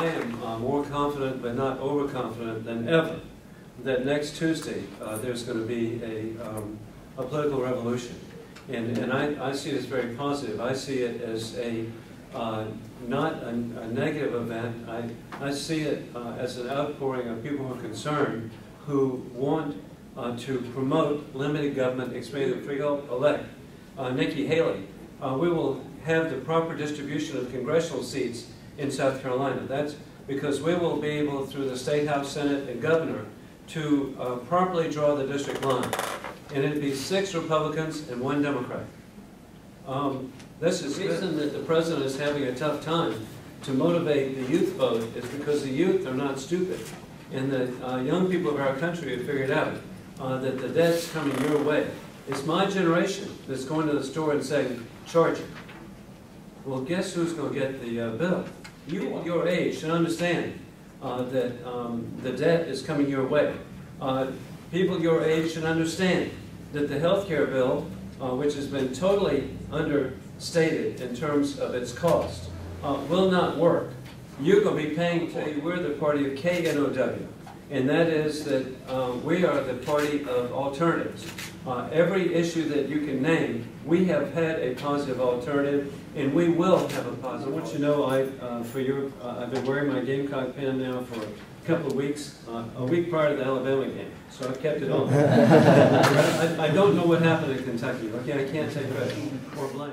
I am uh, more confident, but not overconfident than ever, that next Tuesday, uh, there's going to be a, um, a political revolution. And, and I, I see this very positive. I see it as a, uh, not a, a negative event. I, I see it uh, as an outpouring of people who are concerned, who want uh, to promote limited government, expand the free elect uh, Nikki Haley. Uh, we will have the proper distribution of congressional seats in South Carolina. That's because we will be able, through the State House, Senate, and Governor, to uh, properly draw the district line. And it'd be six Republicans and one Democrat. Um, this is the reason that the president is having a tough time to motivate the youth vote is because the youth are not stupid. And the uh, young people of our country have figured out uh, that the debt's coming your way. It's my generation that's going to the store and saying, charge it. Well, guess who's going to get the uh, bill? You, your age, should understand uh, that um, the debt is coming your way. Uh, people your age should understand that the health care bill, uh, which has been totally understated in terms of its cost, uh, will not work. You're going to be paying for it. We're the party of KNOW, and that is that uh, we are the party of alternatives. Uh, every issue that you can name, we have had a positive alternative, and we will have a positive. I want you to know, I, uh, for your, uh, I've been wearing my Gamecock pin now for a couple of weeks, uh, a week prior to the Alabama game, so I've kept it on. I, I don't know what happened in Kentucky. Okay, I can't take credit or blame.